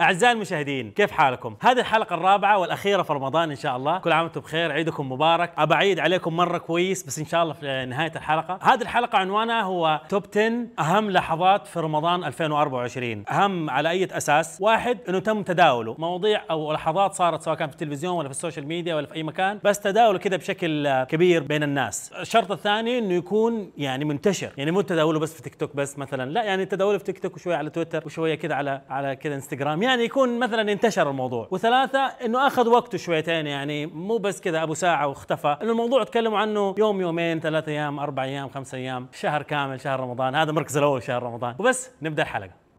أعزائي المشاهدين كيف حالكم؟ هذه الحلقة الرابعة والأخيرة في رمضان إن شاء الله. كل عام وأنتم بخير عيدكم مبارك. أبى أعيد عليكم مرة كويس بس إن شاء الله في نهاية الحلقة. هذه الحلقة عنوانها هو top 10 أهم لحظات في رمضان 2024 أهم على أي أساس؟ واحد أنه تم تداوله. مواضيع أو لحظات صارت سواء كان في التلفزيون ولا في ال social media ولا في أي مكان بس تداوله كذا بشكل كبير بين الناس. الشرط الثاني أنه يكون يعني منتشر. يعني مو تداوله بس في تيك توك بس مثلا لا يعني تداوله في تيك توك وشوية على تويتر وشوية كذا على على كذا إنستغرام. يعني يكون مثلا انتشر الموضوع. وثلاثة إنه أخذ وقته شويتين يعني مو بس كذا أبو ساعة واختفى. إنه الموضوع تكلموا عنه يوم يومين ثلاثة أيام أربع أيام خمسة أيام شهر كامل شهر رمضان. هذا المركز الأول شهر رمضان. وبس نبدأ الحلقة.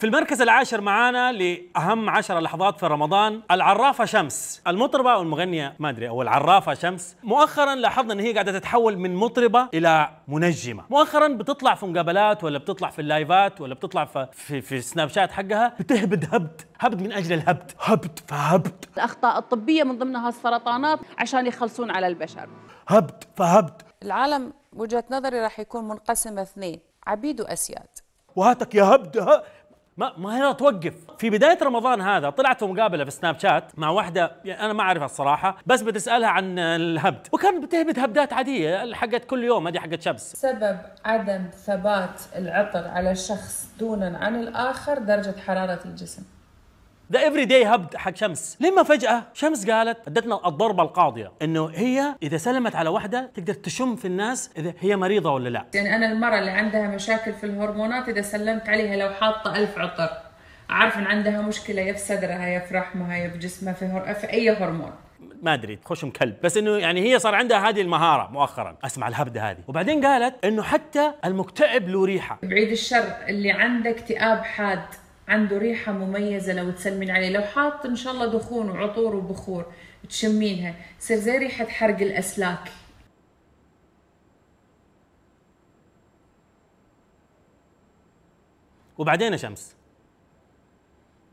في المركز العاشر معانا لأهم عشر لحظات في رمضان العرافة شمس المطربة أو المغنية ما أدري أو العرافة شمس. مؤخرا لاحظنا أن هي قاعدة تتحول من مطربة إلى منجمة. مؤخرا بتطلع في مقابلات ولا بتطلع في اللايفات ولا بتطلع في, في, في سناب شات حقها بتهبد هبد هبد من أجل الهبد. هبد فهبد. الأخطاء الطبية من ضمنها السرطانات عشان يخلصون على البشر. هبد فهبد. العالم وجهة نظري راح يكون منقسم اثنين عبيد وأسياد. وهاتك يا هبد ها. ما ما هي توقف. في بداية رمضان هذا طلعت في مقابلة في سناب شات مع واحدة يعني أنا ما أعرفها الصراحة بس بتسألها عن الهبد. وكانت بتهبد هبدات عادية حقت كل يوم هذه حقت شمس. سبب عدم ثبات العطر على الشخص دونا عن الآخر درجة حرارة الجسم. the everyday هبد حق شمس. لما فجأة شمس قالت ادتنا الضربة القاضية. إنه هي إذا سلمت على واحدة تقدر تشم في الناس إذا هي مريضة ولا لا. يعني أنا المرة اللي عندها مشاكل في الهرمونات إذا سلمت عليها لو حاطة ألف عطر أعرف إن عندها مشكلة يا في صدرها يا في رحمها يا في جسمها في, هر... في أي هرمون. ما أدري تخش كلب. بس إنه يعني هي صار عندها هذه المهارة مؤخرا. أسمع الهبدة هذه. وبعدين قالت إنه حتى المكتئب له ريحة. بعيد الشر اللي عنده اكتئاب حاد. عنده ريحة مميزة لو تسلمين عليه. لو حاط إن شاء الله دخون وعطور وبخور تشمينها تصير زي ريحة حرق الأسلاك. وبعدين يا شمس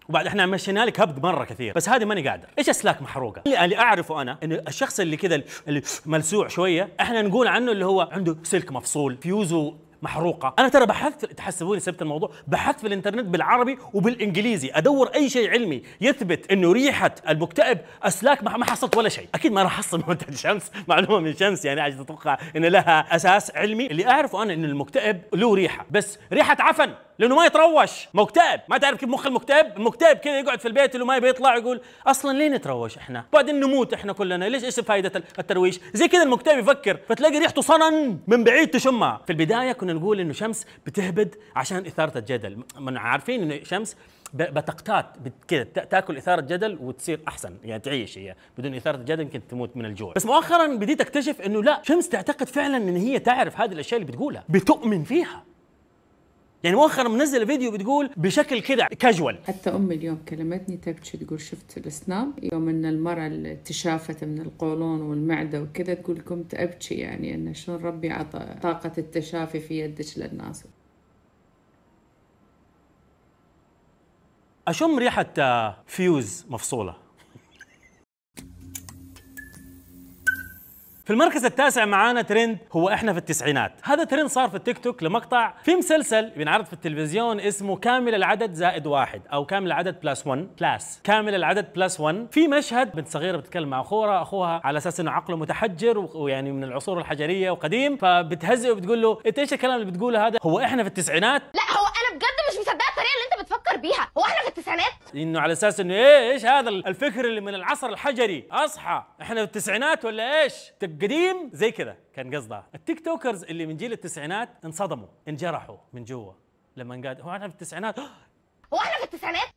وبعد إحنا مشينا لك هبد مرة كثير بس هذه ماني قادر. إيش أسلاك محروقة؟ اللي, أعرفه أنا انه الشخص اللي كذا اللي ملسوع شوية إحنا نقول عنه اللي هو عنده سلك مفصول فيوزه محروقة. أنا ترى بحثت تحسبوني سبت الموضوع بحثت في الإنترنت بالعربي وبالإنجليزي. أدور أي شيء علمي يثبت انه ريحة المكتئب أسلاك ما حصلت ولا شيء. أكيد ما راح احصل من شمس معلومة من شمس يعني عايز أتوقع إن لها أساس علمي. اللي أعرفه أنا إن المكتئب له ريحة. بس ريحة عفن. لأنه ما يتروش. مكتئب. ما تعرف كيف مخ المكتئب؟ المكتئب كذا يقعد في البيت اللي ما يبي يطلع يقول أصلا ليه نتروش إحنا؟ بعدين نموت إحنا كلنا. ليش إيش فائده الترويش؟ زي كذا المكتئب يفكر فتلاقي ريحته صنن من بعيد تشمها في البداية كنا نقول إنه شمس بتهبد عشان إثارة الجدل. من عارفين إنه شمس بتقتات كذا تأكل إثارة جدل وتصير أحسن. يعني تعيش هي. بدون إثارة الجدل يمكن تموت من الجوع. بس مؤخرا بديت أكتشف إنه لا شمس تعتقد فعلا إن هي تعرف هذه الأشياء اللي بتقولها. بتؤمن فيها. يعني مؤخرا منزل فيديو بتقول بشكل كذا كاجوال حتى أمي اليوم كلمتني تبكي تقول شفت السناب يوم أن المرأة اللي تشافت من القولون والمعدة وكذا تقول قمت أبكي يعني أن شلون ربي عطى طاقة التشافي في يدك للناس. أشم ريحة آه، فيوز مفصولة. في المركز التاسع معانا ترند هو إحنا في التسعينات. هذا ترند صار في التيك توك لمقطع في مسلسل بينعرض في التلفزيون اسمه كامل العدد زائد واحد أو كامل العدد plus 1 plus كامل العدد plus 1 في مشهد بنت صغيرة بتتكلم مع أخوها أخوها على أساس إنه عقله متحجر ويعني من العصور الحجرية وقديم فبتهزئ وبتقول له إنت إيش الكلام اللي بتقوله هذا؟ هو إحنا في التسعينات؟ لا هو أنا بجد مش مصدقة الطريقة اللي انت بتفكر بيها. هو إحنا في التسعينات؟ إنه على أساس إنه إيه إيش هذا الفكر اللي من العصر الحجري. أصحى. إحنا في التسعينات ولا إيش؟ تب قديم زي كذا كان قصدها. التيك توكرز اللي من جيل التسعينات انصدموا انجرحوا من جوا. لما قال هو إحنا في التسعينات. هو إحنا في التسعينات؟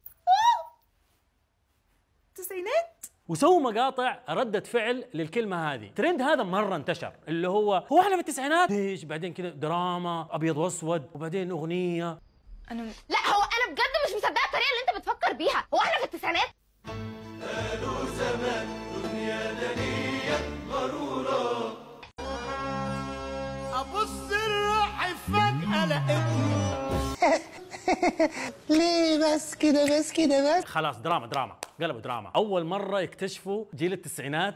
تسعينات؟ وسووا مقاطع ردة فعل للكلمة هذه. ترند هذا مرة انتشر اللي هو هو إحنا في التسعينات؟ ليش؟ بعدين كذا دراما أبيض وأسود وبعدين أغنية. أنا لا هو أنا بجد مش مصدقة الطريقة اللي أنت بتفكر بيها. هو إحنا في التسعينات؟ ابص الروح فجأة لقيتني ليه بس كده؟ بس كده بس؟ خلاص دراما دراما. قلبوا دراما. أول مرة يكتشفوا جيل التسعينات.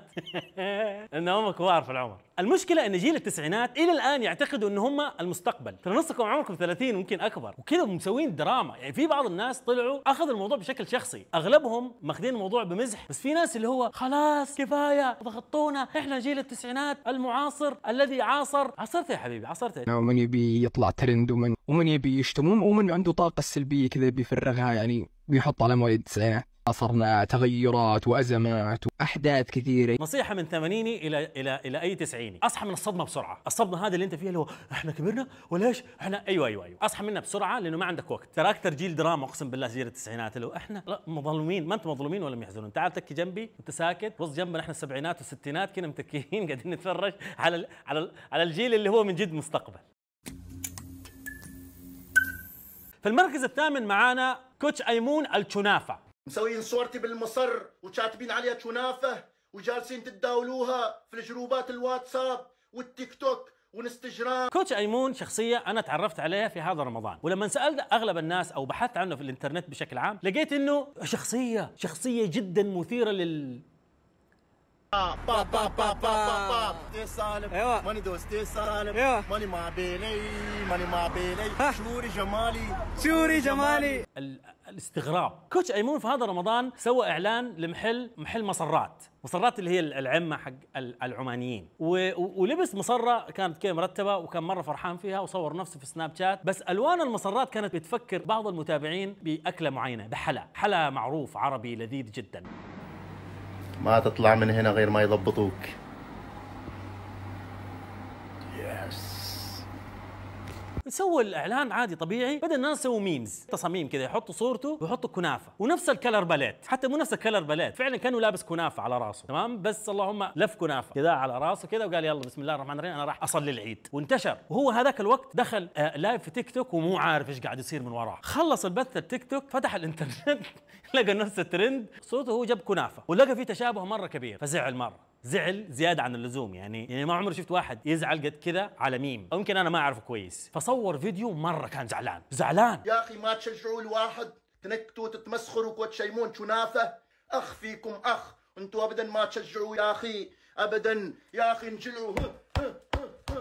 ان هم كبار في العمر. المشكلة إن جيل التسعينات إلى الآن يعتقدوا ان هم المستقبل. ترى نصكم عمركم 30 ممكن أكبر. وكذا مسوين دراما. يعني في بعض الناس طلعوا أخذوا الموضوع بشكل شخصي. أغلبهم ماخذين الموضوع بمزح. بس في ناس اللي هو خلاص كفاية ضغطونا. إحنا جيل التسعينات المعاصر الذي عاصر. عصرت يا حبيبي عصرت ومن يبي يطلع ترند ومن ومن يبي يشتمون ومن عنده طاقة سلبية كذا بيفرغها يعني بيحط على مواليد التسعينات عصرنا تغيرات وأزمات وأحداث كثيرة. نصيحة من ثمانيني إلى إلى إلى أي تسعيني، أصحى من الصدمة بسرعة، الصدمة هذه اللي أنت فيها اللي هو إحنا كبرنا؟ وليش؟ إحنا أيوه أيوه أيوه، أصحى منها بسرعة لأنه ما عندك وقت، ترى أكثر جيل دراما أقسم بالله جيل التسعينات اللي هو إحنا لا مظلومين، ما أنتم مظلومين ولا محزنون، تعال تكي جنبي وأنت ساكت، بص جنبنا إحنا السبعينات والستينات كنا متكيين قاعدين نتفرج على ال على ال على الجيل اللي هو من جد مستقبل. في المركز الثامن معانا كوتش أيمون الشنافة. مسويين صورتي بالمصر وكاتبين عليها كنافه وجالسين تتداولوها في الجروبات الواتساب والتيك توك وانستجرام كوتش أيمون شخصية أنا تعرفت عليها في هذا رمضان. ولما سألت أغلب الناس أو بحثت عنه في الإنترنت بشكل عام لقيت إنه شخصية شخصية جدا مثيرة لل باب باب باب باب باب تي سالم أيوة. ماني دوستي سالم أيوة. ماني مع بيني ماني مع بيني شوري جمالي شوري جمالي ال- الاستغراب. كوتش أيمون في هذا رمضان سوى إعلان لمحل محل مصرات. مصرات اللي هي العمة حق ال- العمانيين. ولبس مصرة كانت كذا مرتبة وكان مرة فرحان فيها وصور نفسه في سناب شات بس ألوان المصرات كانت بتفكر بعض المتابعين بأكلة معينة بحلا. حلا معروف عربي لذيذ جدا. ما تطلع من هنا غير ما يضبطوك. سووا الإعلان عادي طبيعي بدا الناس يسووا memes تصاميم كذا يحطوا صورته ويحطوا كنافة ونفس ال color palette حتى مو نفس ال color palette فعلا كأنه لابس كنافة على راسه تمام؟ بس اللهم لف كنافة كذا على راسه كذا وقال يلا بسم الله الرحمن الرحيم أنا راح أصلي العيد وانتشر. وهو هذاك الوقت دخل آه live في تيك توك ومو عارف إيش قاعد يصير من وراه. خلص البث التيك توك فتح الإنترنت لقى نفس الترند صوته هو جاب كنافة ولقى في تشابه مرة كبير فزعل مرة. زعل زيادة عن اللزوم يعني يعني ما عمري شفت واحد يزعل قد كذا على ميم. أو يمكن أنا ما أعرفه كويس. فصور فيديو مرة كان زعلان. زعلان. يا أخي ما تشجعوا الواحد. تنكتوا تتمسخروا وتشيمون كنافه أخ فيكم أخ. أنتوا ابدا ما تشجعوا يا أخي. ابدا. يا أخي انجلعوا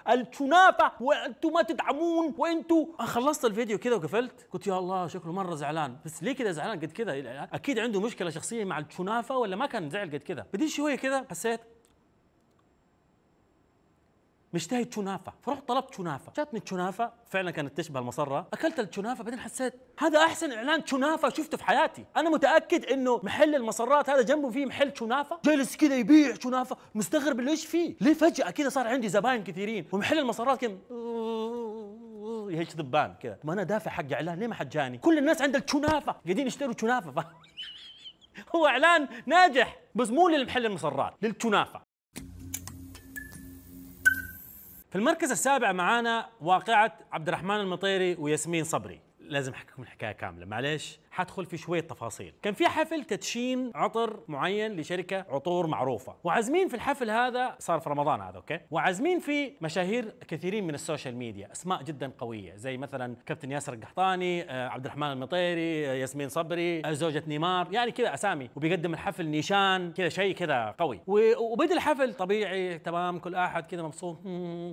الكنافه وأنتم ما تدعمون. وأنتم خلصت الفيديو كذا وقفلت. قلت يا الله شكله مرة زعلان. بس ليه كذا زعلان قد كذا؟ أكيد عنده مشكلة شخصية مع الكنافه ولا ما كان زعل قد كذا؟ بدي شوية كذا. حسيت مشتهي كنافه فرحت طلبت كنافه جاتني الكنافه فعلا كانت تشبه المصرة. أكلت الكنافه بعدين حسيت هذا أحسن إعلان كنافه شفته في حياتي. أنا متأكد إنه محل المصرات هذا جنبه فيه محل كنافه جالس كذا يبيع كنافه مستغرب ليش فيه. ليه فجأة كذا صار عندي زباين كثيرين ومحل المصرات كذا يهش ذبان كذا ما أنا دافع حق إعلان ليه ما حد جاني؟ كل الناس عند الكنافه قاعدين يشتروا كنافه ف... هو إعلان ناجح بس مو للمحل المصرات للكنافه في المركز السابع معانا واقعة عبد الرحمن المطيري وياسمين صبري. لازم احكيكم الحكاية كاملة. معليش. حدخل في شوية تفاصيل. كان في حفل تدشين عطر معين لشركة عطور معروفة. وعازمين في الحفل هذا صار في رمضان هذا أوكي؟ وعازمين فيه مشاهير كثيرين من ال social media أسماء جدا قوية زي مثلا كابتن ياسر القحطاني آه، عبد الرحمن المطيري آه، ياسمين صبري آه، زوجة نيمار يعني كذا أسامي. وبيقدم الحفل نيشان كذا شيء كذا قوي. وبدأ الحفل طبيعي تمام كل أحد كذا مبسوط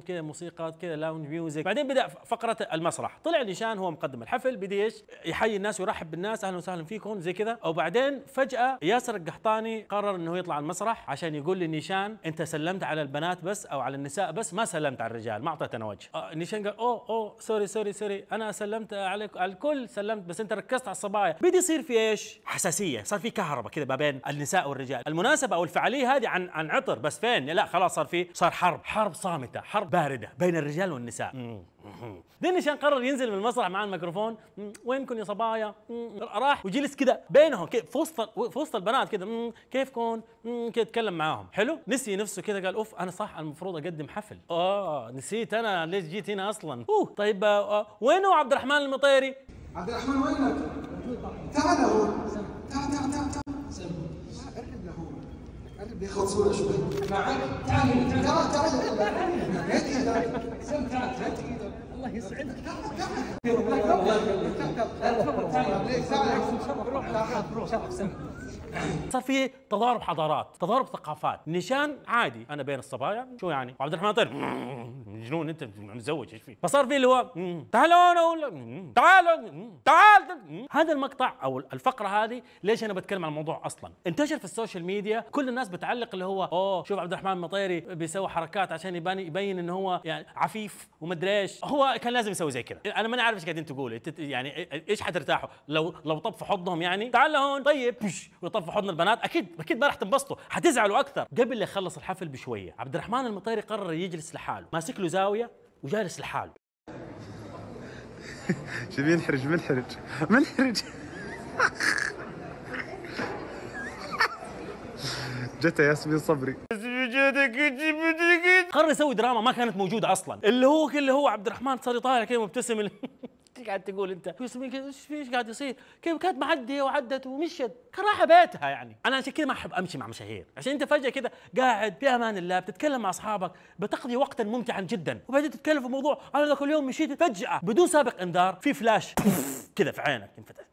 كذا موسيقى كذا lounge music بعدين بدأ فقرة المسرح. طلع نيشان هو مقدم الحفل بدا إيش يحيي الناس ويرحب بالناس. أهلا وسهلا فيكم زي كذا. وبعدين فجأة ياسر القحطاني قرر إنه يطلع المسرح عشان يقول لنيشان أنت سلمت على البنات بس أو على النساء بس ما سلمت على الرجال ما اعطيتنا وجه. آه نيشان قال أوه أوه sorry sorry sorry أنا سلمت على على الكل سلمت بس أنت ركزت على الصبايا. بدا يصير في إيش؟ حساسية صار في كهرباء كذا ما بين النساء والرجال. المناسبة أو الفعالية هذه عن عن عطر بس فين؟ لا خلاص صار في صار حرب حرب صامتة حرب باردة بين الرجال والنساء. مم. مم. دين نيشان قرر ينزل من المسرح مع الميكروفون. وينكم يا صبايا. راح وجلس كذا بينهم كيف في وسط في وسط البنات كذا مم. كيفكم مم. كذا يتكلم معاهم حلو نسي نفسه كذا قال أوف أنا صح المفروض أقدم حفل آه نسيت أنا ليش جيت هنا أصلا أوه طيب آه آه، وينه عبد الرحمن المطيري عبد الرحمن وينك؟ تعال هو تعال تعال تعال تعال قرب لهون قرب ياخذ صورة شوي معك تعال تعال تعال تعال تعال تعال تعال تعال الله يسعدك. صار في تضارب حضارات تضارب ثقافات. نشان عادي. أنا بين الصبايا شو يعني؟ وعبد الرحمن طير. مجنون أنت متزوج إيش في؟ فصار في اللي هو تعالوا أنا مم، تعالوا تعال. هذا المقطع أو الفقرة هذه ليش أنا بتكلم عن الموضوع أصلا؟ انتشر في ال social media كل الناس بتعلق اللي هو أوه شوف عبد الرحمن المطيري بيسوي حركات عشان يبين انه هو يعني عفيف ومدري إيش. هو كان لازم يسوي زي كذا أنا ماني عارف إيش قاعدين تقولوا. يعني إيش حترتاحوا؟ لو لو في حضنهم يعني؟ تعال لهون. طيب. في حضن البنات؟ أكيد. أكيد ما راح تنبسطوا. حتزعلوا أكثر. قبل يخلص الحفل بشوية عبد الرحمن المطيري قرر يجلس لحاله. ماسك له زاوية وجالس لحاله. شو بينحرج؟ منحرج منحرج جت ياسمين صبري. قرر يسوي دراما ما كانت موجودة أصلا. اللي هو اللي هو عبد الرحمن صار يطالع كذا مبتسم. إيش قاعد تقول أنت؟ ياسمين كذا إيش قاعد يصير؟ كيف كانت معدية وعدت ومشت كان رايحة بيتها يعني. أنا عشان كذا ما أحب أمشي مع مشاهير. عشان أنت فجأة كذا قاعد في أمان الله بتتكلم مع أصحابك بتقضي وقتا ممتعا جدا. وبعدين تتكلم في موضوع أنا ذاك اليوم مشيت فجأة بدون سابق إنذار في فلاش. كذا في عينك ينفتح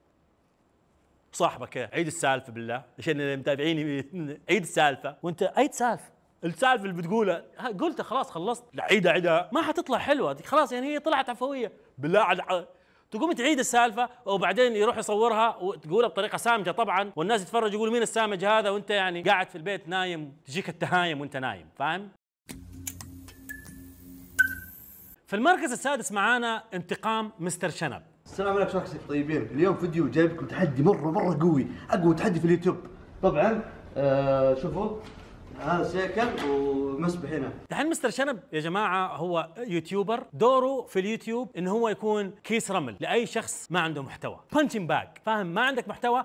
صاحبك. كذا عيد السالفة بالله عشان اللي متابعيني. عيد السالفة. وأنت عيد سالفة. السالفة اللي بتقولها ها، قلت خلاص خلصت. عيدها عيدها ما حتطلع حلوة خلاص يعني هي طلعت عفوية. بالله على تقوم تعيد السالفة وبعدين يروح يصورها وتقولها بطريقة سامجة طبعا. والناس يتفرجوا يقولوا مين السامج هذا؟ وأنت يعني قاعد في البيت نايم تجيك التهايم وأنت نايم فاهم؟ في المركز السادس معانا انتقام مستر شنب. السلام عليكم شخصي طيبين. اليوم فيديو جايب لكم تحدي مرة مرة قوي أقوى تحدي في اليوتيوب. طبعا آه شوفوا. هذا سيكل ومسبح هنا. دحين مستر شنب يا جماعة هو YouTuber. دوره في اليوتيوب إنه هو يكون كيس رمل لأي شخص ما عنده محتوى. punching bag فاهم؟ ما عندك محتوى؟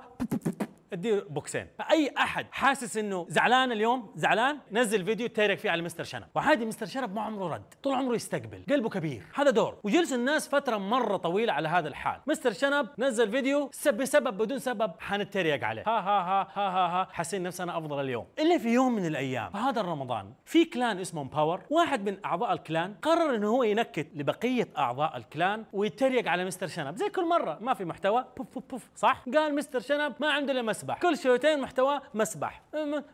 اديه بوكسين. فأي أحد حاسس إنه زعلان اليوم زعلان نزل فيديو تارك فيه على مستر شنب. وعادي مستر شنب ما عمره رد. طول عمره يستقبل. قلبه كبير. هذا دور. وجلس الناس فترة مرة طويلة على هذا الحال. مستر شنب نزل فيديو سب بسبب بدون سبب حنتريق عليه. ها ها ها ها ها, حاسين نفسنا أفضل اليوم. إلا في يوم من الأيام هذا رمضان في clan اسمه Power واحد من أعضاء ال clan قرر إنه هو ينكت لبقية أعضاء ال clan ويتريق على مستر شنب. زي كل مرة ما في محتوى. بوف بوف بوف. صح؟ قال مستر شنب ما عنده إلا مسبح. كل شويتين محتوى مسبح.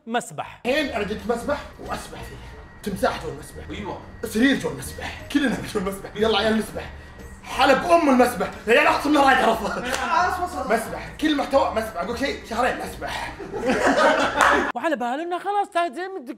مسبح. الحين أنا جبت مسبح وأسبح فيه. تمساح جوا المسبح أيوه. سرير جوا المسبح كلنا جوا المسبح يلا عيال نسبح. حلب أم المسبح. يا عيال أقسم بالله رايد عرفها مسبح. كل محتوى مسبح. أقول شيء شهرين مسبح. وعلى باله انه خلاص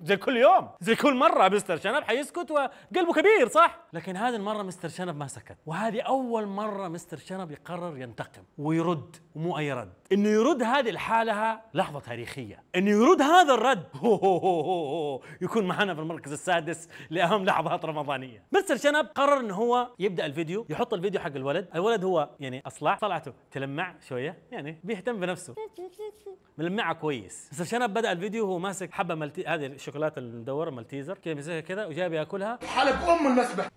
زي كل يوم. زي كل مرة. مستر شنب حيسكت وقلبه كبير صح؟ لكن هذه المرة مستر شنب ما سكت. وهذه أول مرة مستر شنب يقرر ينتقم ويرد. ومو أي رد. إنه يرد هذه لحالها لحظة تاريخية. إنه يرد هذا الرد. هو هو هو هو هو يكون معنا في المركز السادس لأهم لحظات رمضانية. مستر شنب قرر إنه هو يبدأ الفيديو يحط الفيديو حق الولد. الولد هو يعني أصلع طلعته تلمع شوية يعني بيهتم بنفسه. ملمعها كويس. مستر شنب بدأ الفيديو وهو ماسك حبة ملتي هذه الشوكولاتة المدورة Malteser كذا مسكها كذا وجاي يأكلها. حلب أم المسبح.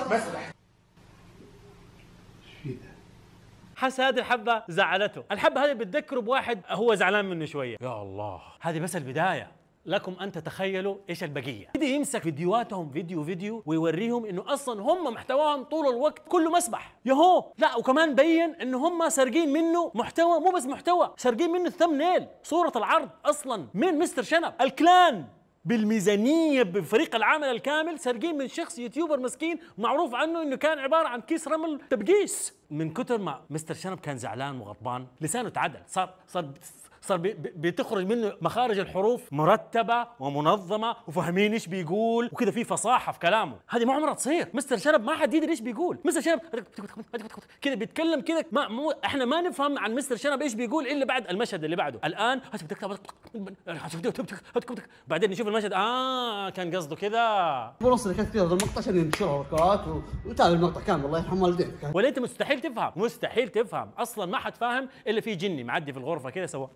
مسبح. حس هذه الحبة زعلته. الحبة هذه بتذكره بواحد هو زعلان منه شوية. يا الله. هذه بس البداية. لكم أن تتخيلوا إيش البقية. كده يمسك فيديوهاتهم فيديو فيديو ويوريهم إنه أصلا هم محتواهم طول الوقت كله مسبح. يهو. لا وكمان بين إنه هم سارقين منه محتوى مو بس محتوى سارقين منه الثمنيل. صورة العرض أصلا من مستر شنب. الكلان. بالميزانية بفريق العمل الكامل. سارقين من شخص يوتيوبر مسكين معروف عنه إنه كان عبارة عن كيس رمل تبقيس. من كتر ما مستر شنب كان زعلان وغضبان لسانه تعدل صار صار صار بتخرج منه مخارج الحروف مرتبة ومنظمة وفاهمين إيش بيقول وكذا في فصاحة في كلامه. هذه ما عمرها تصير. مستر شنب ما حد يدري إيش بيقول. مستر شنب كذا بيتكلم كذا. ما مو إحنا ما نفهم عن مستر شنب إيش بيقول إلا بعد المشهد اللي بعده. الآن بعدين نشوف المشهد. آه كان قصده كذا. فرص اللي كانت كثير هذا المقطع عشان ينشرها وركات وتابع المقطع كامل. الله يرحم والديك. ولا انت مستحيل تفهم. مستحيل تفهم. أصلا ما حد فاهم إلا في جني معدي في الغرفة كذا سوا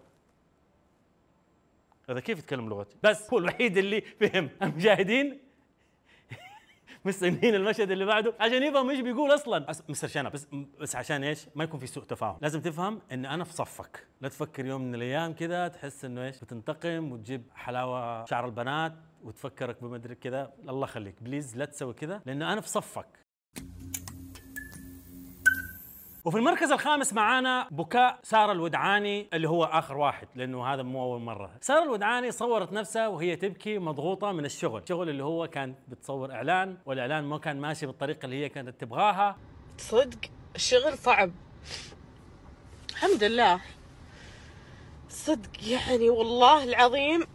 هذا كيف يتكلم لغتي؟ بس هو الوحيد اللي فهم. المشاهدين مستنيين المشهد اللي بعده. عشان يفهم إيش بيقول أصلا. أس- مستر شنب بس بس عشان إيش؟ ما يكون في سوء تفاهم. لازم تفهم إن أنا في صفك. لا تفكر يوم من الأيام كذا تحس إنه إيش؟ بتنتقم وتجيب حلاوة شعر البنات وتفكرك بمدري كذا الله يخليك. بليز لا تسوي كذا لأنه أنا في صفك. وفي المركز الخامس معانا بكاء سارة الودعاني اللي هو آخر واحد لأنه هذا مو أول مرة. سارة الودعاني صورت نفسها وهي تبكي مضغوطة من الشغل الشغل اللي هو كان بتصور إعلان والإعلان ما كان ماشي بالطريقة اللي هي كانت تبغاها. صدق الشغل صعب. الحمد لله. صدق يعني والله العظيم.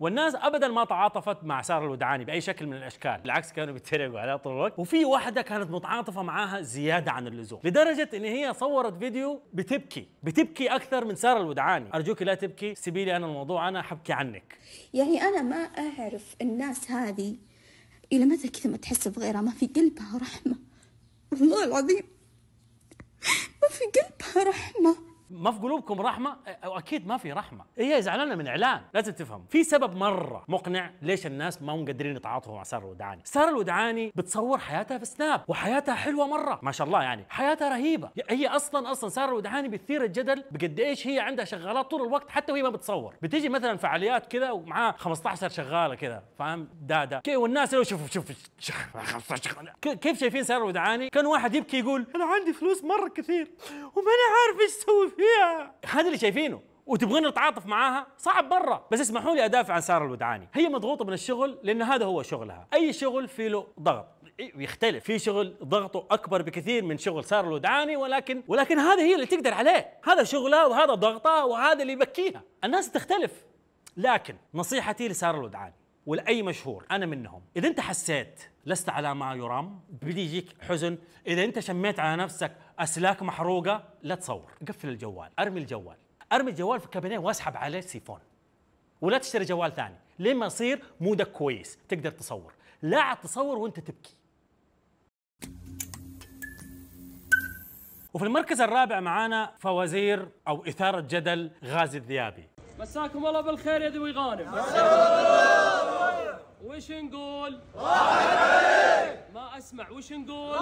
والناس ابدا ما تعاطفت مع سارة الودعاني بأي شكل من الأشكال. بالعكس كانوا بيتريقوا عليها طول الوقت. وفي واحدة كانت متعاطفة معاها زيادة عن اللزوم لدرجة إن هي صورت فيديو بتبكي بتبكي أكثر من سارة الودعاني. أرجوك لا تبكي سيبي لي أنا الموضوع أنا حبكي عنك. يعني أنا ما أعرف الناس هذه إلى متى كذا ما تحس بغيرها؟ ما في قلبها رحمة. والله العظيم. ما في قلبها رحمة. ما في قلوبكم رحمة؟ أو أكيد ما في رحمة. هي زعلانة من إعلان. لازم تفهم في سبب مرة مقنع ليش الناس ما هم قادرين يتعاطفوا مع سارة الودعاني. سارة الودعاني بتصور حياتها في سناب وحياتها حلوة مرة. ما شاء الله يعني. حياتها رهيبة. هي أصلا أصلا سارة الودعاني بتثير الجدل بقد إيش هي عندها شغالات طول الوقت حتى وهي ما بتصور. بتيجي مثلا فعاليات كذا ومعاها 15 شغالة كذا فاهم؟ دادا. كي والناس لو شوفوا شوف ك- كيف شايفين سارة الودعاني؟ كان واحد يبكي يقول أنا عندي فلوس مرة كثير وماني عارف إيش أسوي. هذا اللي شايفينه. وتبغون نتعاطف معاها؟ صعب برا بس اسمحوا لي أدافع عن سارة الودعاني. هي مضغوطة من الشغل لأن هذا هو شغلها. أي شغل فيه له ضغط. يختلف. في شغل ضغطه أكبر بكثير من شغل سارة الودعاني ولكن ولكن هذا هي اللي تقدر عليه. هذا شغلها وهذا ضغطها وهذا اللي يبكيها. الناس تختلف. لكن نصيحتي لسارة الودعاني ولاي مشهور أنا منهم إذا أنت حسيت لست على ما يرام. بدي يجيك حزن. إذا أنت شميت على نفسك أسلاك محروقة لا تصور. قفل الجوال. أرمي الجوال. أرمي الجوال في الكابينيه واسحب عليه سيفون ولا تشتري جوال ثاني. لين ما يصير مودك كويس؟ تقدر تصور. لا عاد تصور وأنت تبكي. وفي المركز الرابع معانا فوازير أو إثارة جدل غازي الذيابي مساكم الله بالخير يا ذوي غانم وش نقول؟ ما أسمع وش نقول؟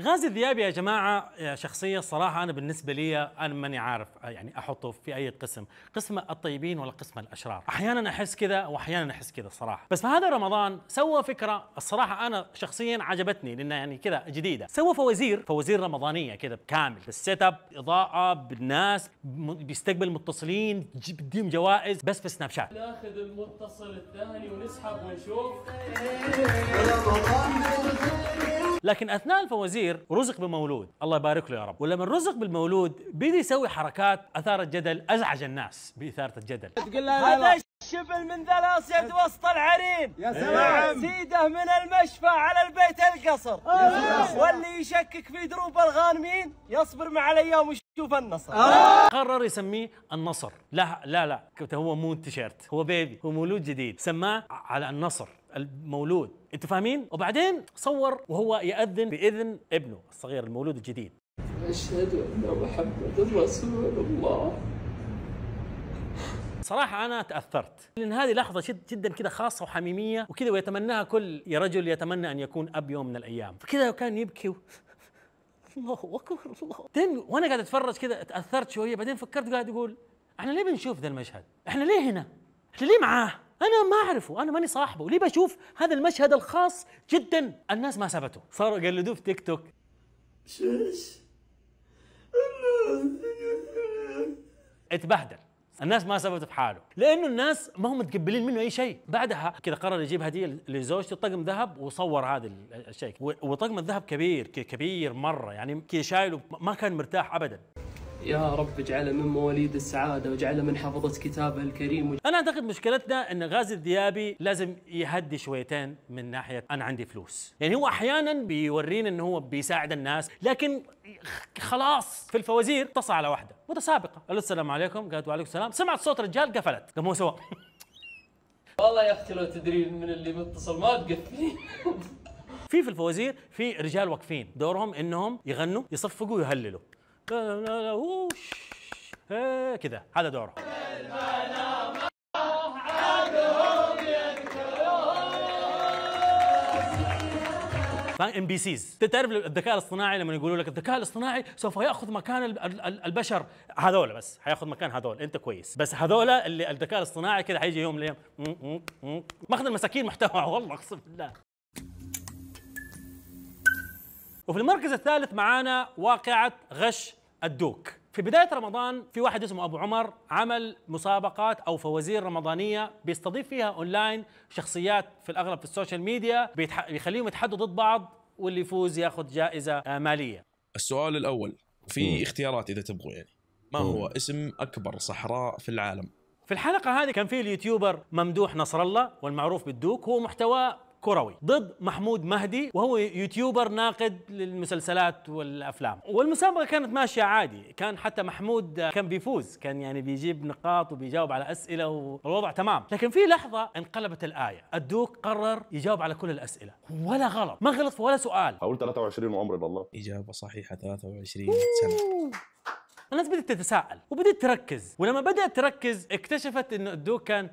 غازي الذيابي يا جماعة يا شخصية الصراحة أنا بالنسبة لي أنا ماني عارف يعني أحطه في أي قسم قسم الطيبين ولا قسم الأشرار. أحيانا أحس كذا وأحيانا أحس كذا الصراحة. بس في هذا رمضان سوى فكرة الصراحة أنا شخصيا عجبتني لأنها يعني كذا جديدة. سوى فوازير فوازير رمضانية كذا كامل بال setup إضاءة بالناس بيستقبل متصلين بديهم جوائز بس في سناب شات. ناخذ المتصل الثاني ونسحب ونشوف. لكن أثناء الفوازير رزق بمولود. الله يبارك له يا رب. ولما رزق بالمولود بيدي يسوي حركات اثارت جدل أزعج الناس بإثارة الجدل. تقول هذا الشبل من ذا الاسيد وسط العرين يا سلام. سيده من المشفى على البيت القصر. واللي يشكك في دروب الغانمين يصبر مع الأيام ويشوف النصر. قرر يسميه النصر. لا لا لا. هو مو تيشيرت هو baby هو مولود جديد. سماه على النصر. المولود. أنتوا فاهمين؟ وبعدين صور وهو يأذن بإذن ابنه الصغير المولود الجديد. أشهد أن محمد رسول الله. صراحة أنا تأثرت. لأن هذه لحظة جد جدا كذا خاصة وحميمية وكذا ويتمناها كل رجل يتمنى أن يكون أب يوم من الأيام. فكذا كان يبكي و... الله أكبر الله. بعدين وأنا قاعد أتفرج كذا تأثرت شوية بعدين فكرت قاعد يقول إحنا ليه بنشوف ذا المشهد؟ إحنا ليه هنا؟ إحنا ليه معاه؟ أنا ما أعرفه أنا ماني صاحبه. ليه بشوف هذا المشهد الخاص جدا؟ الناس ما سبته. صاروا يقلدوه في تيك توك. اتبهدل. الناس ما سبته في حاله. لأنه الناس ما هم متقبلين منه أي شيء. بعدها كذا قرر يجيب هدية لزوجته طقم ذهب وصور هذا ال- الشيء. وطقم الذهب كبير كبير مرة. يعني كذا شايله ما كان مرتاح ابدا. يا رب اجعله من مواليد السعادة واجعله من حفظة كتابه الكريم. أنا أعتقد مشكلتنا أن غازي الذيابي لازم يهدي شويتين من ناحية أنا عندي فلوس. يعني هو أحيانا بيورينا أنه هو بيساعد الناس لكن خلاص في الفوازير اتصل على واحدة متسابقة. قال له السلام عليكم. قالت وعليكم السلام. سمعت صوت رجال قفلت. قام هو سوى. والله يا أختي لو تدرين من اللي متصل ما تقفلين في في الفوازير في رجال واقفين. دورهم إنهم يغنوا يصفقوا ويهللوا كذا هذا دورهم NPCs. تعرف الذكاء الاصطناعي لما يقولوا لك الذكاء الاصطناعي سوف يأخذ مكان ال- ال- ال- البشر. هذول بس حيأخذ مكان هذول. انت كويس. بس هذول اللي الذكاء الاصطناعي كذا حيجي يوم من الأيام م- م- م- ماخذ المساكين محتوى. والله اقسم بالله. وفي المركز الثالث معانا واقعة غش الدوك. في بداية رمضان في واحد اسمه أبو عمر عمل مسابقات أو فوازير رمضانية بيستضيف فيها أونلاين شخصيات في الأغلب في السوشيال ميديا بيتح... بيخليهم يتحدوا ضد بعض واللي يفوز ياخذ جائزة آه، مالية. السؤال الأول في اختيارات إذا تبغوا يعني. ما هو اسم أكبر صحراء في العالم؟ في الحلقة هذه كان في اليوتيوبر ممدوح نصر الله والمعروف بالدوك هو محتوى كروي ضد محمود مهدي وهو يوتيوبر ناقد للمسلسلات والأفلام. والمسابقة كانت ماشية عادي. كان حتى محمود كان بيفوز. كان يعني بيجيب نقاط وبيجاوب على أسئلة والوضع تمام. لكن في لحظة انقلبت الآية. الدوك قرر يجاوب على كل الأسئلة. ولا غلط. ما غلط في ولا سؤال. حاول 23 وأمر بالله إجابة صحيحة 23 سنة. الناس بدأت تتساءل وبدأت تركز. ولما بدأت تركز اكتشفت إنه الدوك كان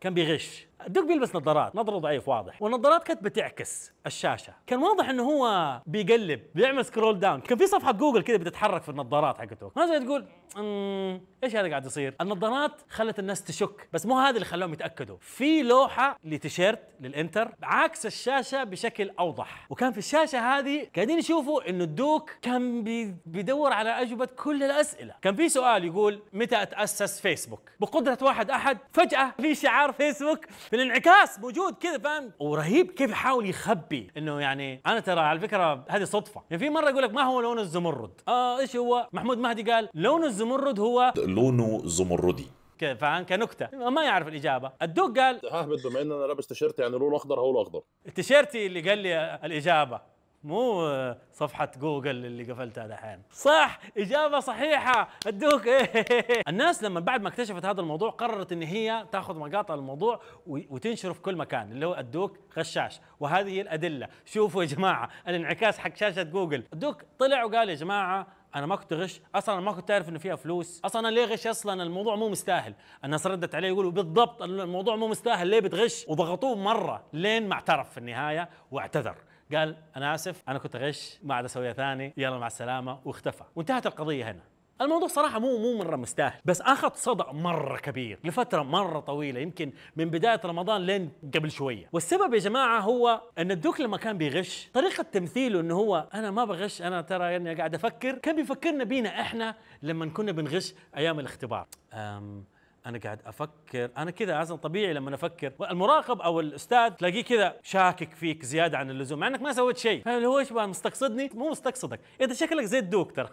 كان بيغش. الدوك بيلبس نظارات نظره ضعيف واضح. والنظارات كانت بتعكس الشاشة. كان واضح إنه هو بيقلب بيعمل scroll down كان في صفحة جوجل كده بتتحرك في النظارات حقته. ما تقول "أمم، إيش هذا قاعد يصير؟ النظارات خلت الناس تشك. بس مو هذا اللي خلاهم يتأكدوا. في لوحة لتيشيرت للإنتر عكس الشاشة بشكل أوضح. وكان في الشاشة هذه قاعدين يشوفوا إنه الدوك كان بي- بيدور على أجوبة كل الأسئلة. كان في سؤال يقول متى أتأسس فيسبوك بقدرة واحد أحد فجأة في شعار فيسبوك في الانعكاس موجود كذا فاهم؟ ورهيب كيف يحاول يخبي إنه يعني أنا ترى على فكرة هذه صدفة. يعني في مرة يقول لك ما هو لون الزمرد؟ آه إيش هو؟ محمود مهدي قال لون الزمرد هو لونه زمردي. كذا فاهم؟ كنكتة. ما يعرف الإجابة. الدوق قال ههبط بما ان أنا لابس تيشيرت يعني لونه أخضر هقول اخضر التيشيرتي اللي قال لي الإجابة. مو صفحة جوجل اللي قفلتها دحين. صح إجابة صحيحة. الدوك الناس لما بعد ما اكتشفت هذا الموضوع قررت إن هي تاخذ مقاطع الموضوع وتنشره في كل مكان. اللي هو الدوك غشاش. وهذه هي الأدلة. شوفوا يا جماعة الانعكاس حق شاشة جوجل. الدوك طلع وقال يا جماعة أنا ما كنت غش أصلا ما كنت عارف إنه فيها فلوس. أصلا أنا ليه غش أصلا؟ الموضوع مو مستاهل. الناس ردت عليه يقولوا بالضبط الموضوع مو مستاهل. ليه بتغش؟ وضغطوه مرة لين ما اعترف في النهاية واعتذر. قال أنا آسف أنا كنت غش ما عاد اسويها ثاني يلا مع السلامة. واختفى. وانتهت القضية هنا. الموضوع صراحة مو مو مرة مستاهل، بس أخذ صدى مرة كبير لفترة مرة طويلة يمكن من بداية رمضان لين قبل شوية، والسبب يا جماعة هو أن الدوك لما كان بيغش طريقة تمثيله أنه هو أنا ما بغش أنا ترى يعني قاعد أفكر، كان بيفكرنا بينا إحنا لما كنا بنغش أيام الاختبار. أم أنا قاعد أفكر أنا كذا أصلا طبيعي لما أفكر المراقب أو الأستاذ تلاقيه كذا شاكك فيك زيادة عن اللزوم مع إنك ما سويت شيء فاهم اللي هو إيش مستقصدني مو مستقصدك انت شكلك زي الدوك ترى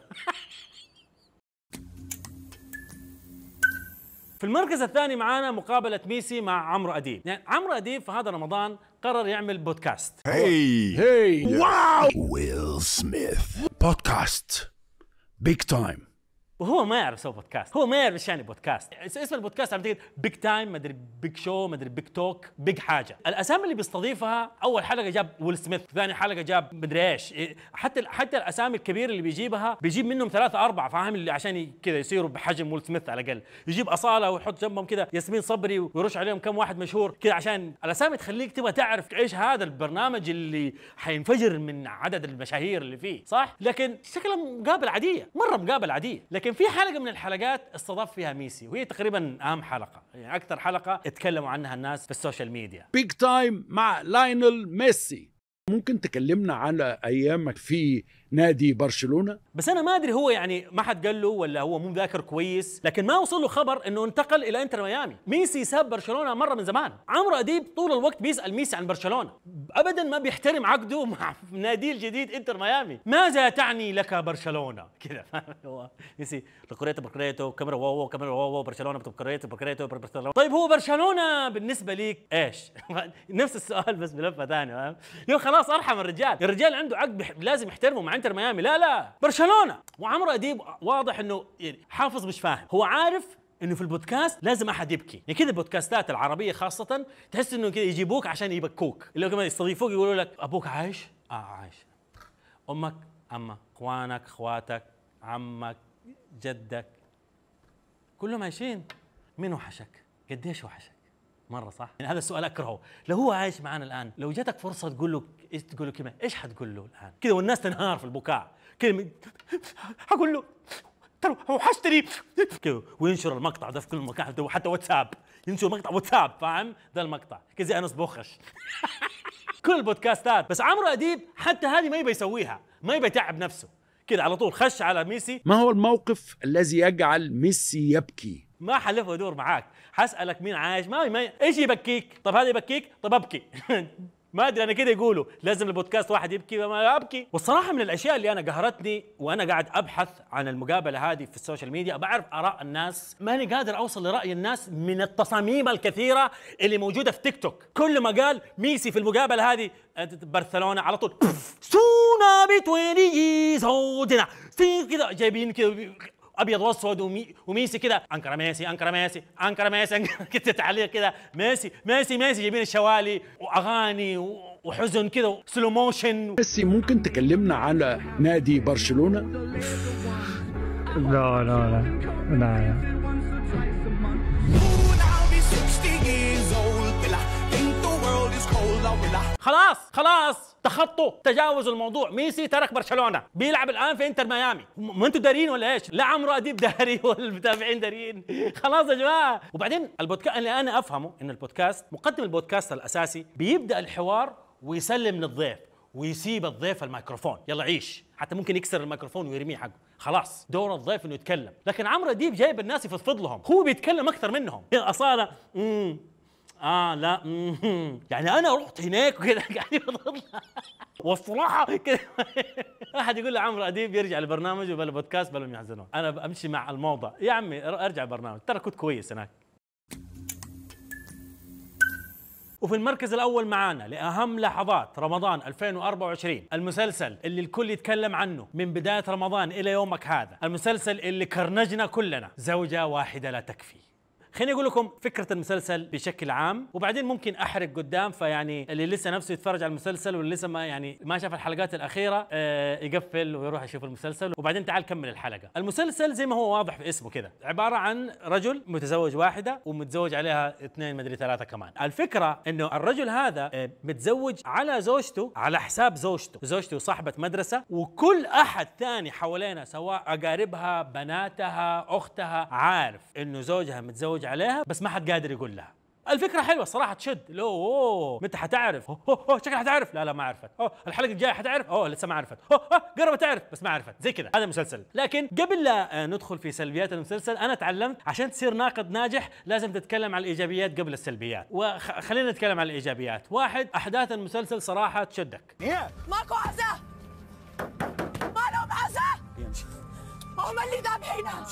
في المركز الثاني معانا مقابلة ميسي مع عمرو أديب يعني عمرو أديب في هذا رمضان قرر يعمل بودكاست Hey. Hey. Wow. Will Smith. Podcast. Big time. وهو ما يعرف يسوي بودكاست. هو ما يعرف إيش يعني بودكاست. اس- اسم البودكاست؟ عم تقول Big Time مدري Big Show مدري Big Talk big حاجة. الأسامي اللي بيستضيفها أول حلقة جاب ويل سميث ثاني حلقة جاب مدري إيش. إيه، حتى حتى الأسامي الكبيرة اللي بيجيبها بيجيب منهم ثلاثة أربعة فاهم؟ اللي عشان كذا يصيروا بحجم ويل سميث على الأقل. يجيب أصالة ويحط جنبهم كذا ياسمين صبري ويرش عليهم كم واحد مشهور كذا عشان الأسامي تخليك تبغى تعرف إيش هذا البرنامج اللي حينفجر من عدد المشاهير اللي فيه صح؟ لكن شكلها مقابله عادية مرة مقابله عادية. لكن في حلقة من الحلقات استضاف فيها ميسي وهي تقريبا أهم حلقة يعني أكثر حلقة اتكلموا عنها الناس في السوشيال ميديا. Big Time مع لاينل ميسي. ممكن تكلمنا على أيامك في نادي برشلونة؟ بس أنا ما أدري هو يعني ما حد قال له ولا هو مو ذاكر كويس لكن ما وصل له خبر إنه انتقل إلى إنتر ميامي. ميسي ساب برشلونة مرة من زمان. عمرو أديب طول الوقت بيسأل ميسي عن برشلونة. ابدا ما بيحترم عقده مع ناديه الجديد إنتر ميامي. ماذا تعني لك برشلونة؟ كذا هو ميسي لكوريتو بركوريتو كاميرا wow كاميرا wow برشلونة بركوريتو بركوريتو برشلونة. طيب هو برشلونة بالنسبة ليك إيش؟ نفس السؤال بس بلفة ثانية يو خلاص أرحم الرجال. الرجال عنده عقد لازم يحترمه مع انتر ميامي. لا لا. برشلونة. وعمرو أديب واضح إنه يعني حافظ مش فاهم. هو عارف إنه في البودكاست لازم أحد يبكي. يعني كذا البودكاستات العربية خاصة تحس إنه كذا يجيبوك عشان يبكوك. اللي كمان يستضيفوك يقولوا لك أبوك عايش؟ آه عايش. أمك أمك إخوانك إخواتك عمك جدك. كلهم عايشين. مين وحشك؟ قديش وحشك؟ مرة صح؟ يعني هذا السؤال أكرهه. لو هو عايش معنا الآن لو جاتك فرصة تقول له تقول له كلمة؟ إيش حتقول له الآن؟ كذا والناس تنهار في البكاء. كذا من- حقول له ترى وحشتني كذا وينشر المقطع ده في كل مكان حتى واتساب. ينشر مقطع واتساب فاهم؟ ده المقطع. كذا زي أنس بوخش. كل البودكاستات. بس عمرو أديب حتى هذه ما يبي يسويها. ما يبي يتعب نفسه. كده على طول خش على ميسي. ما هو الموقف الذي يجعل ميسي يبكي؟ ما حلف وادور معاك. حسألك مين عايش؟ ما, ما إيش يبكيك؟ طب هذا يبكيك؟ طب أبكي. ما أدري أنا كده يقولوا. لازم البودكاست واحد يبكي ما أبكي. والصراحة من الأشياء اللي أنا قهرتني وأنا قاعد أبحث عن المقابلة هذه في السوشيال ميديا بعرف آراء الناس ماني قادر أوصل لرأي الناس من التصاميم الكثيرة اللي موجودة في تيك توك. كل ما قال ميسي في المقابلة هذه برشلونة على طول سونا بتويني في كذا جايبين كذا أبيض وأسود ومي وميسي كده. أنكر ميسي أنكر ميسي أنكر ميسي كده تعليق كده. ميسي ميسي ميسي جايبين الشوالي وأغاني و- وحزن كده slow motion ميسي ممكن تكلمنا على نادي برشلونة؟ لا لا لا لا. خلاص خلاص. تخطوا تجاوزوا الموضوع. ميسي ترك برشلونة بيلعب الآن في إنتر ميامي. ما أنتوا دارين ولا إيش؟ لا عمرو أديب داري ولا المتابعين دارين. خلاص يا جماعة. وبعدين البودكاست اللي أنا أفهمه إن البودكاست مقدم البودكاست الأساسي بيبدأ الحوار ويسلم للضيف ويسيب الضيف الميكروفون. يلا عيش. حتى ممكن يكسر الميكروفون ويرميه حقه. خلاص. دور الضيف إنه يتكلم. لكن عمرو أديب جايب الناس يفضفض لهم. هو بيتكلم أكثر منهم. أصالة. آه لا. يعني أنا رحت هناك وكذا قاعد يفضل والصراحة كذا أحد يقول لعمرو أديب يرجع البرنامج وبلا بودكاست بلا يحزنون أنا بمشي مع الموضة. يا عمي ارجع البرنامج. ترى كنت كويس هناك. وفي المركز الأول معانا لأهم لحظات رمضان 2024 المسلسل اللي الكل يتكلم عنه من بداية رمضان إلى يومك هذا. المسلسل اللي كرنجنا كلنا. زوجة واحدة لا تكفي. خليني أقول لكم فكرة المسلسل بشكل عام وبعدين ممكن أحرق قدام فيعني اللي لسه نفسه يتفرج على المسلسل واللي لسه ما يعني ما شاف الحلقات الأخيرة آه يقفل ويروح يشوف المسلسل وبعدين تعال كمل الحلقة. المسلسل زي ما هو واضح في اسمه كده عبارة عن رجل متزوج واحدة ومتزوج عليها اثنين مدري ثلاثة كمان. الفكرة إنه الرجل هذا آه متزوج على زوجته على حساب زوجته زوجته صاحبة مدرسة وكل أحد ثاني حوالينا سواء أقاربها بناتها أختها عارف إنه زوجها متزوج عليها بس ما حد قادر يقول لها. الفكرة حلوة الصراحة تشد. لو أوه متى حتعرف؟ أوه أوه أوه، شكلها حتعرف؟ لا لا ما عرفت. أوه الحلقة الجاية حتعرف؟ أوه لسه ما عرفت. أوه أوه، قربت تعرف بس ما عرفت. زي كذا. هذا المسلسل لكن قبل لا آه، ندخل في سلبيات المسلسل أنا تعلمت عشان تصير ناقد ناجح لازم تتكلم عن الإيجابيات قبل السلبيات. وخلينا نتكلم عن الإيجابيات. واحد أحداث المسلسل صراحة تشدك. ماكو هم اللي ذابحينها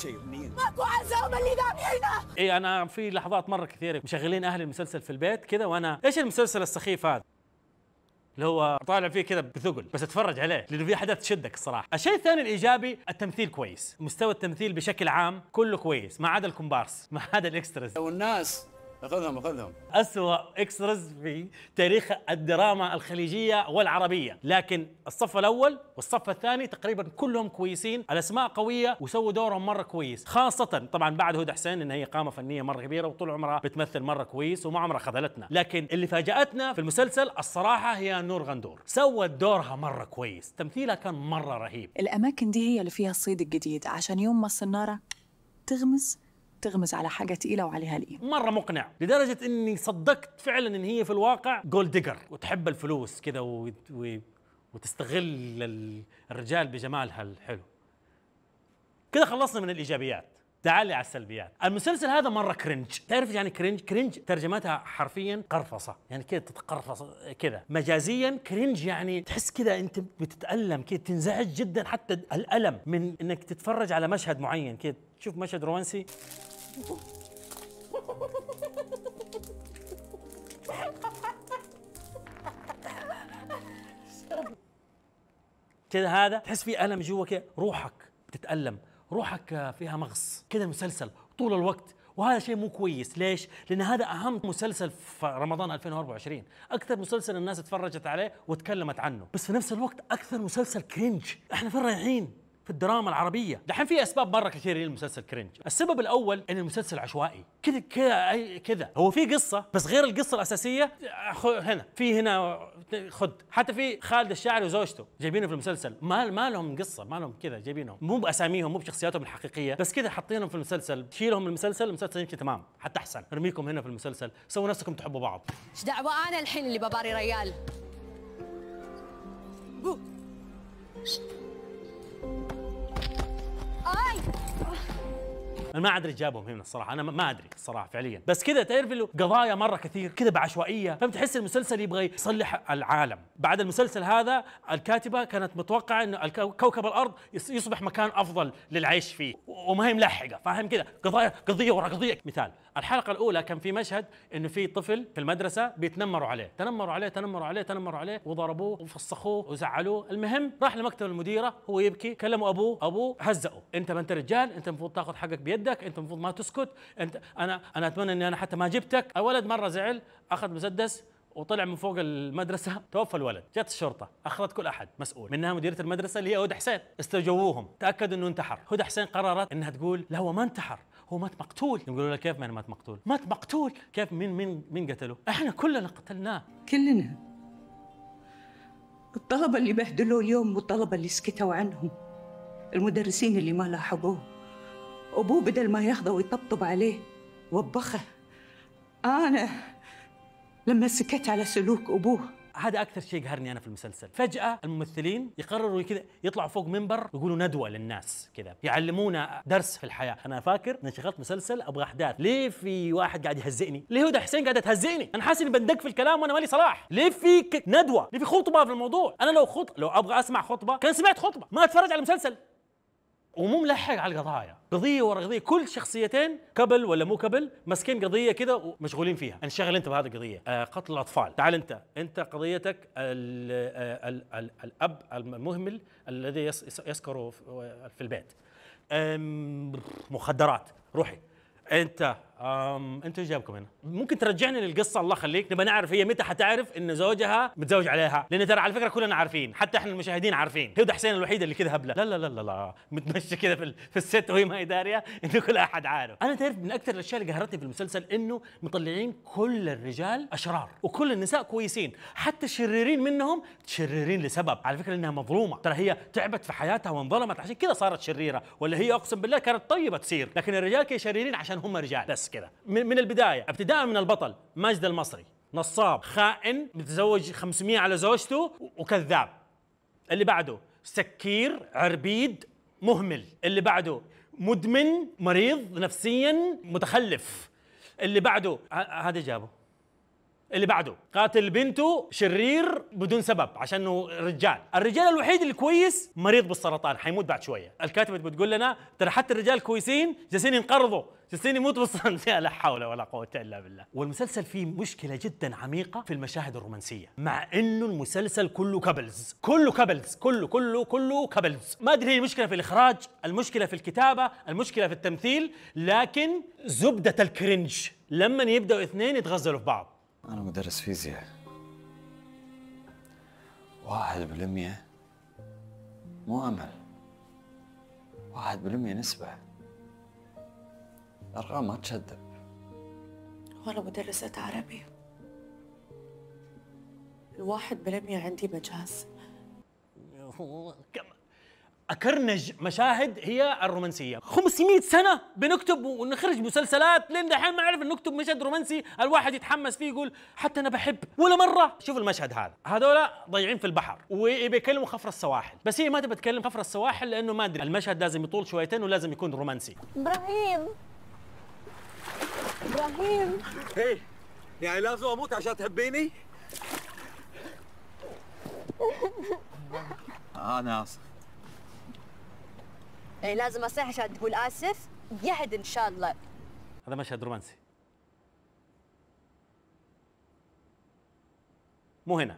ماكو عزة هم اللي ذابحينها اي أنا في لحظات مرة كثيرة مشغلين أهلي المسلسل في البيت كذا وأنا إيش المسلسل السخيف هذا؟ اللي هو طالع فيه كذا بثقل بس أتفرج عليه لأنه في أحداث تشدك الصراحة. الشيء الثاني الإيجابي التمثيل كويس. مستوى التمثيل بشكل عام كله كويس ما عدا الكومبارس ما عدا ال extras والناس خذهم خذهم أسوأ extras في تاريخ الدراما الخليجية والعربية. لكن الصف الأول والصف الثاني تقريبا كلهم كويسين. الأسماء قوية وسووا دورهم مرة كويس. خاصة طبعا بعد هدى حسين إن هي قامة فنية مرة كبيرة وطول عمرها بتمثل مرة كويس وما عمرها خذلتنا. لكن اللي فاجأتنا في المسلسل الصراحة هي نور غندور. سوت دورها مرة كويس. تمثيلها كان مرة رهيب. الأماكن دي هي اللي فيها الصيد الجديد. عشان يوم ما الصنارة تغمز تغمز على حاجة تقيلة وعليها القيم مرة مقنع لدرجة إني صدقت فعلا إن هي في الواقع gold digger وتحب الفلوس كذا و... و... وتستغل ال- الرجال بجمالها الحلو. كذا خلصنا من الإيجابيات. تعال لي على السلبيات. المسلسل هذا مرة cringe تعرف يعني cringe cringe ترجمتها حرفيا قرفصة. يعني كذا تتقرفص كذا. مجازيا كرنج يعني تحس كذا أنت بتتألم كذا تنزعج جدا حتى الألم من إنك تتفرج على مشهد معين. كذا تشوف مشهد رومانسي. كذا هذا تحس في ألم جوا كذا روحك بتتألم. روحك فيها مغص. كذا المسلسل طول الوقت. وهذا شيء مو كويس. ليش؟ لأن هذا أهم مسلسل في رمضان 2024 أكثر مسلسل الناس اتفرجت عليه وتكلمت عنه. بس في نفس الوقت أكثر مسلسل cringe إحنا فين رايحين؟ في الدراما العربية. دحين في أسباب مرة كثير للمسلسل cringe السبب الأول إن المسلسل عشوائي. كذا كذا أي- كذا. هو في قصة بس غير القصة الأساسية هنا. في هنا خد. حتى في خالد الشاعري وزوجته جايبينه في المسلسل. ما ما لهم قصة ما لهم كذا جايبينهم. مو بأساميهم مو بشخصياتهم الحقيقية. بس كذا حاطينهم في المسلسل. تشيلهم من المسلسل المسلسل يمشي تمام. حتى أحسن. ارميكم هنا في المسلسل. سووا نفسكم تحبوا بعض. إيش دعوة؟ أنا الحين اللي بباري ريال. أنا ما أدري جابهم هنا الصراحة. أنا ما- أدري الصراحة فعليا. بس كذا تعرف له قضايا مرة كثير كذا بعشوائية. فهمت؟ تحس المسلسل يبغى يصلح العالم. بعد المسلسل هذا الكاتبة كانت متوقعة إنه كوكب الأرض يص- يصبح مكان أفضل للعيش فيه. وما هي ملحقة. فاهم كذا قضايا قضية ورا قضية. مثال الحلقة الأولى كان في مشهد إنه في طفل في المدرسة بيتنمروا عليه. تنمروا عليه تنمروا عليه تنمروا عليه وضربوه وفسخوه وزعلوه. المهم راح لمكتب المديرة هو يبكي كلموا أبوه أبوه هزقه أنت ما أنت رجال أنت المفروض تاخذ حقك بيدك أنت المفروض ما تسكت أنت أنا أنا أتمنى إني أنا حتى ما جبتك. الولد مرة زعل أخذ مسدس وطلع من فوق المدرسة توفى الولد. جت الشرطة أخذت كل أحد مسؤول. منها مديرة المدرسة اللي هي هدى حسين. استجوبوهم تأكدوا أنه انتحر. هدى حسين قررت أنها تقول لا هو ما انتحر. هو مات مقتول. يقولوا لها كيف مات مقتول؟ مات مقتول. كيف مين مين مين قتله؟ إحنا كلنا قتلناه. كلنا. الطلبة اللي بهدلوه اليوم والطلبة اللي سكتوا عنهم. المدرسين اللي ما لاحظوه أبوه بدل ما ياخذه ويطبطب عليه وبخه. أنا لما سكت على سلوك أبوه هذا أكثر شيء قهرني أنا في المسلسل. فجأة الممثلين يقرروا كذا يطلعوا فوق منبر ويقولوا ندوة للناس كذا يعلمونا درس في الحياة. أنا فاكر إني شغلت مسلسل أبغى أحداث. ليه في واحد قاعد يهزئني؟ ليه هدى حسين قاعدة تهزئني؟ أنا حاسس إني بندق في الكلام وأنا مالي صلاح. ليه في ندوة؟ ليه في خطبة في الموضوع؟ أنا لو خط لو أبغى أسمع خطبة كان سمعت خطبة ما أتفرج على المسلسل. ومو ملحق على القضايا. قضية ورا قضية. كل شخصيتين قبل ولا مو قبل ماسكين قضية كده ومشغولين فيها. انشغل انت بهذه القضية. آه قتل الأطفال. تعال انت. انت قضيتك ال ال ال الأب المهمل الذي يس يس- يسكر في- البيت. مخدرات. روحي. انت أنت إيش جابكم هنا؟ ممكن ترجعني للقصة الله يخليك. نبغى نعرف هي متى حتعرف إن زوجها متزوج عليها. لأن ترى على فكرة كلنا عارفين حتى إحنا المشاهدين عارفين. هدى حسين الوحيده اللي كذا هبلة. لا لا لا لا, لا. متمشى كذا في, في الست وهي ما هي دارية إنه كل أحد عارف. أنا تعرف من أكثر الأشياء اللي قهرتني في المسلسل إنه مطلعين كل الرجال أشرار وكل النساء كويسين. حتى الشريرين منهم شريرين لسبب. على فكرة إنها مظلومة. ترى هي تعبت في حياتها وانظلمت عشان كذا صارت شريرة. ولا هي أقسم بالله كانت طيبة تصير. لكن الرجال كانوا شريرين عشان هم رجال. بس كذا. من, البداية ابتداء من البطل ماجد المصري. نصاب خائن متزوج 500 على زوجته وكذاب. اللي بعده سكير عربيد مهمل. اللي بعده مدمن مريض نفسيا متخلف. اللي بعده هذا جابه. اللي بعده قاتل بنته شرير بدون سبب عشانه رجال. الرجال الوحيد اللي كويس مريض بالسرطان حيموت بعد شوية. الكاتبة بتقول لنا ترى حتى الرجال كويسين جالسين ينقرضوا جالسين يموتوا بالسرطان لا حول ولا قوة إلا بالله. والمسلسل فيه مشكلة جدا عميقة في المشاهد الرومانسية مع إنه المسلسل كله كبلز كله كبلز كله كله كله كبلز ما أدري هي المشكلة في الإخراج المشكلة في الكتابة المشكلة في التمثيل لكن زبدة الكرنج. لما يبدأوا اثنين يتغزلوا في بعض. أنا مدرس فيزياء. واحد بالمية مو أمل واحد بالمية نسبة. الأرقام ما تشذب وأنا مدرسة عربي. الواحد بالمية عندي مجاز. أكرنج مشاهد هي الرومانسية. 500 سنة بنكتب ونخرج مسلسلات لين دحين ما نعرف نكتب مشهد رومانسي الواحد يتحمس فيه يقول حتى أنا بحب. ولا مرة. شوف المشهد هذا. هذول ضايعين في البحر. وبيكلموا خفر السواحل. بس هي ما تبي تكلم خفر السواحل لأنه ما أدري. المشهد لازم يطول شويتين ولازم يكون رومانسي. إبراهيم. إبراهيم. إيه. يعني لازم أموت عشان تحبيني؟ أنا آسف يعني لازم أصيح عشان تقول آسف. يهد إن شاء الله. هذا مشهد رومانسي. مو هنا.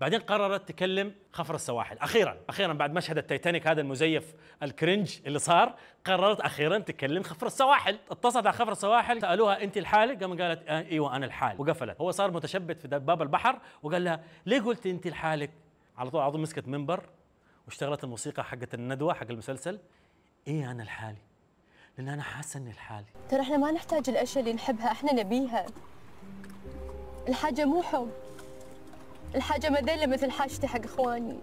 بعدين قررت تكلم خفر السواحل. أخيرا أخيرا بعد مشهد التايتانيك هذا المزيف ال cringe اللي صار قررت أخيرا تكلم خفر السواحل. اتصلت على خفر السواحل سألوها أنت لحالك قام قالت آه إيوه أنا لحالي وقفلت. هو صار متشبت في باب البحر وقال لها ليه قلت أنت لحالك على طول على طول مسكت منبر واشتغلت الموسيقى حقت الندوة حق المسلسل. إيه أنا لحالي؟ لأن أنا حاسة إني لحالي. ترى إحنا ما نحتاج الأشياء اللي نحبها إحنا نبيها. الحاجة مو حب. الحاجة مذله مثل حاجتي حق إخواني.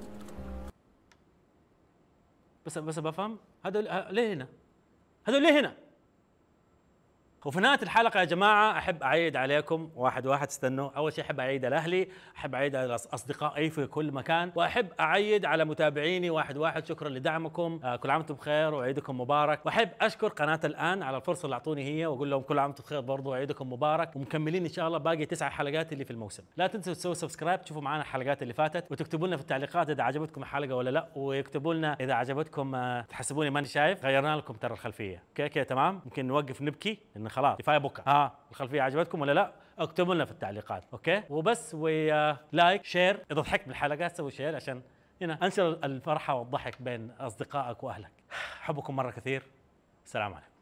بس بس بفهم هذول ه- ليه هنا؟ هذول ليه هنا؟ وفي نهاية الحلقة يا جماعة أحب أعيد عليكم. واحد واحد استنوا. أول شيء أحب أعيد على أهلي أحب أعيد على أصدقائي في كل مكان وأحب أعيد على متابعيني. واحد واحد شكرا لدعمكم. آه كل عام وأنتم بخير وعيدكم مبارك. وأحب أشكر قناة الآن على الفرصة اللي أعطوني هي وأقول لهم كل عام وأنتم بخير برضو وعيدكم مبارك. ومكملين إن شاء الله باقي تسع حلقات اللي في الموسم. لا تنسوا تسووا subscribe تشوفوا معنا الحلقات اللي فاتت وتكتبوا لنا في التعليقات إذا عجبتكم الحلقة ولا لا. ويكتبوا لنا إذا عجبتكم آه تحسبوني ماني شايف. غيرنا لكم ترى الخلفية. okay تمام. ممكن نوقف نبكي خلاص. كفاية بكى ها الخلفية عجبتكم ولا لا؟ اكتبوا لنا في التعليقات okay؟ وبس و like share. إذا ضحكت بالحلقات سوي share عشان هنا انشر الفرحة والضحك بين أصدقائك وأهلك. أحبكم مرة كثير. السلام عليكم.